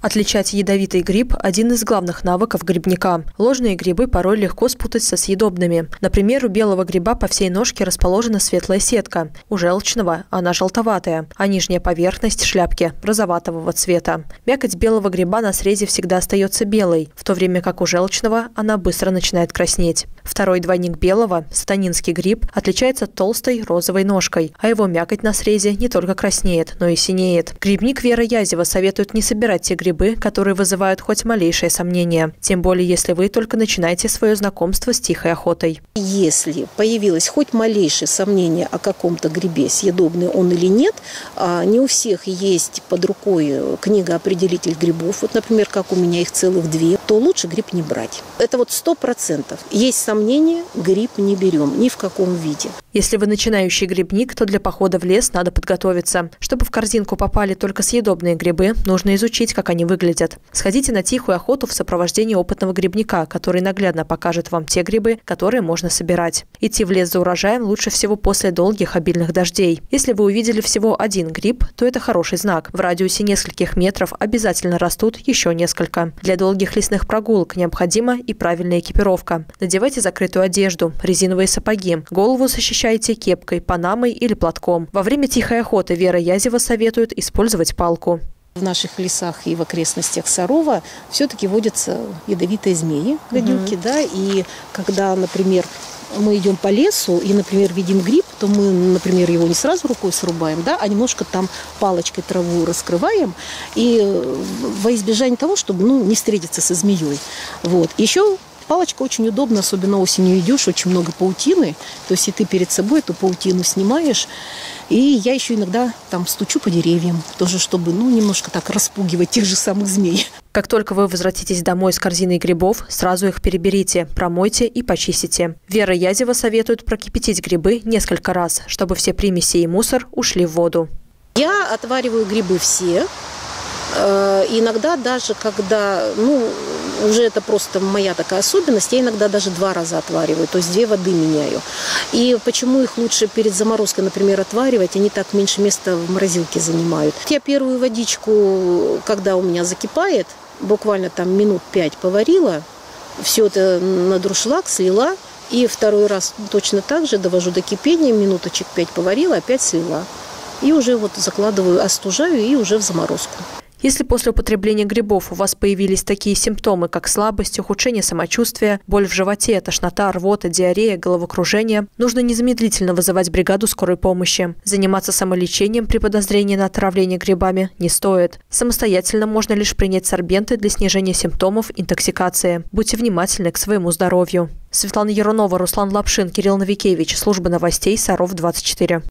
Отличать ядовитый гриб – один из главных навыков грибника. Ложные грибы порой легко спутать со съедобными. Например, у белого гриба по всей ножке расположена светлая сетка. У желчного она желтоватая, а нижняя поверхность шляпки – розоватого цвета. Мякоть белого гриба на срезе всегда остается белой, в то время как у желчного она быстро начинает краснеть. Второй двойник белого, сатанинский гриб, отличается толстой розовой ножкой, а его мякоть на срезе не только краснеет, но и синеет. Грибник Вера Язева советует не собирать те грибы, которые вызывают хоть малейшее сомнение. Тем более, если вы только начинаете свое знакомство с тихой охотой. Если появилось хоть малейшее сомнение о каком-то грибе, съедобный он или нет, а не у всех есть под рукой книга «Определитель грибов», вот, например, как у меня их целых две, то лучше гриб не брать. Это вот сто процентов. Есть сомнения, гриб не берем ни в каком виде. Если вы начинающий грибник, то для похода в лес надо подготовиться. Чтобы в корзинку попали только съедобные грибы, нужно изучить, как они выглядят. Сходите на тихую охоту в сопровождении опытного грибника, который наглядно покажет вам те грибы, которые можно собирать. Идти в лес за урожаем лучше всего после долгих обильных дождей. Если вы увидели всего один гриб, то это хороший знак. В радиусе нескольких метров обязательно растут еще несколько. Для долгих лесных прогулок необходима и правильная экипировка. Надевайте закрытую одежду, резиновые сапоги. Голову защищайте кепкой, панамой или платком. Во время тихой охоты Вера Язева советует использовать палку. В наших лесах и в окрестностях Сарова все-таки водятся ядовитые змеи, гадюки, угу. да, и когда, например, мы идем по лесу и, например, видим гриб, то мы, например, его не сразу рукой срубаем, да, а немножко там палочкой траву раскрываем, и во избежание того, чтобы ну, не встретиться со змеей. Вот. Еще палочка очень удобна, особенно осенью идешь, очень много паутины. То есть и ты перед собой эту паутину снимаешь, и я еще иногда там стучу по деревьям, тоже чтобы, ну, немножко так распугивать тех же самых змей. Как только вы возвратитесь домой с корзиной грибов, сразу их переберите, промойте и почистите. Вера Язева советует прокипятить грибы несколько раз, чтобы все примеси и мусор ушли в воду. Я отвариваю грибы все. Э, иногда даже, когда, ну, уже это просто моя такая особенность. Я иногда даже два раза отвариваю, то есть две воды меняю. И почему их лучше перед заморозкой, например, отваривать, они так меньше места в морозилке занимают. Я первую водичку, когда у меня закипает, буквально там минут пять поварила, все это на друшлаг слила, и второй раз точно так же довожу до кипения, минуточек пять поварила, опять слила. И уже вот закладываю, остужаю и уже в заморозку. Если после употребления грибов у вас появились такие симптомы, как слабость, ухудшение самочувствия, боль в животе, тошнота, рвота, диарея, головокружение, нужно незамедлительно вызывать бригаду скорой помощи. Заниматься самолечением при подозрении на отравление грибами не стоит. Самостоятельно можно лишь принять сорбенты для снижения симптомов интоксикации. Будьте внимательны к своему здоровью. Светлана Ярунова, Руслан Лапшин, Кирилл Новикевич. Служба новостей Саров 24.